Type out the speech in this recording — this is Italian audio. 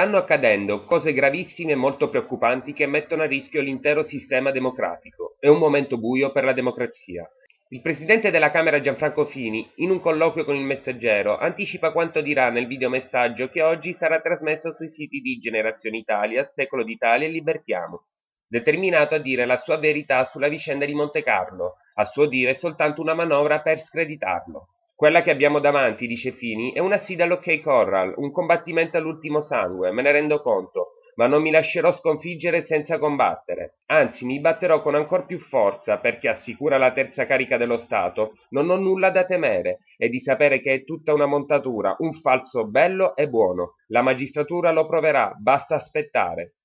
Stanno accadendo cose gravissime e molto preoccupanti che mettono a rischio l'intero sistema democratico. È un momento buio per la democrazia. Il presidente della Camera Gianfranco Fini, in un colloquio con il Messaggero, anticipa quanto dirà nel videomessaggio che oggi sarà trasmesso sui siti di Generazione Italia, Secolo d'Italia e Libertiamo, determinato a dire la sua verità sulla vicenda di Monte Carlo, a suo dire soltanto una manovra per screditarlo. Quella che abbiamo davanti, dice Fini, è una sfida all'ok corral, un combattimento all'ultimo sangue, me ne rendo conto, ma non mi lascerò sconfiggere senza combattere. Anzi, mi batterò con ancor più forza perché, assicura la terza carica dello Stato, non ho nulla da temere e di sapere che è tutta una montatura, un falso bello e buono. La magistratura lo proverà, basta aspettare.